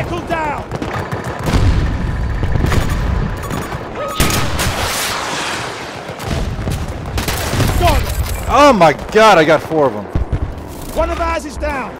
Vehicle down! Oh my god, I got four of them. One of ours is down.